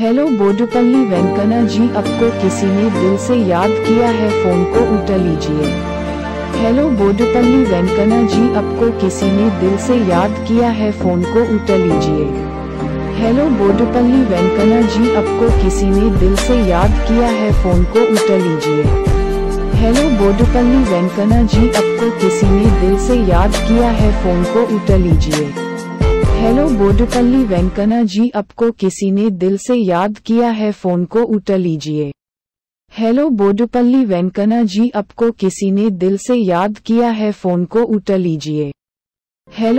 Hello बोडुपल्ली वेंकना जी आपको किसी ने दिल से याद किया है, फ़ोन को उठा लीजिए। हेलो बोडुपल्ली वेंकना जी आपको किसी ने दिल से याद किया है, फ़ोन को उठा लीजिए। हेलो बोडुपल्ली वेंकना जी आपको किसी ने दिल से याद किया है, फ़ोन को उठा लीजिए। हेलो बोडुपल्ली वेंकना जी आपको किसी ने दिल से याद किया है, फ़ोन को उठा लीजिए। हेलो बोडपल्ली वेंकना जी आपको किसी ने दिल से याद किया है, फ़ोन को उठा लीजिए। हेलो बोडपल्ली वेंकना जी आपको किसी ने दिल से याद किया है, फ़ोन को उठा लीजिए। हेलो